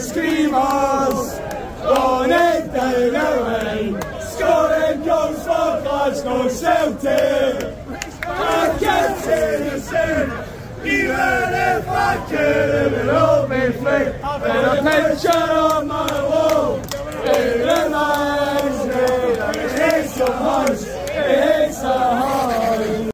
scream on day away. Scoring goals for Glasgow Celtic. I can't say the same. Even if I could, it old all be fake. I've been a picture on my